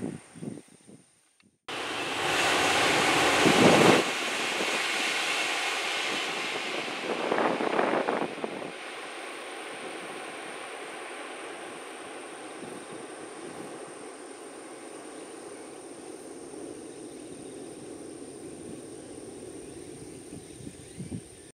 Mm-hmm.